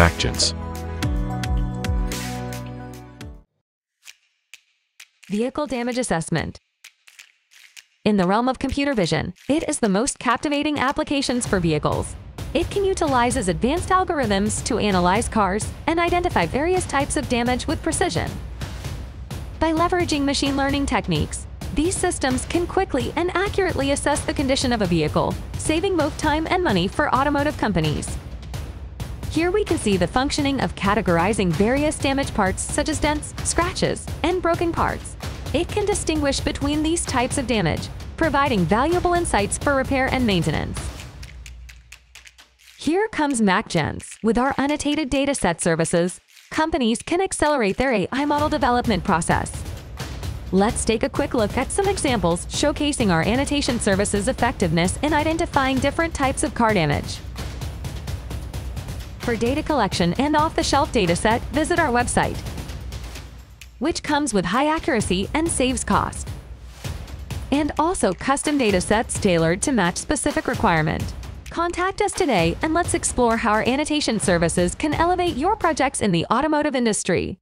Macgence. Vehicle Damage Assessment In the realm of computer vision, it is the most captivating applications for vehicles. It can utilize advanced algorithms to analyze cars and identify various types of damage with precision. By leveraging machine learning techniques, these systems can quickly and accurately assess the condition of a vehicle, saving both time and money for automotive companies. Here we can see the functioning of categorizing various damaged parts such as dents, scratches, and broken parts. It can distinguish between these types of damage, providing valuable insights for repair and maintenance. Here comes Macgence. With our annotated dataset services, companies can accelerate their AI model development process. Let's take a quick look at some examples showcasing our annotation services effectiveness in identifying different types of car damage. For data collection and off-the-shelf dataset, visit our website, which comes with high accuracy and saves cost. And also custom datasets tailored to match specific requirement. Contact us today and let's explore how our annotation services can elevate your projects in the automotive industry.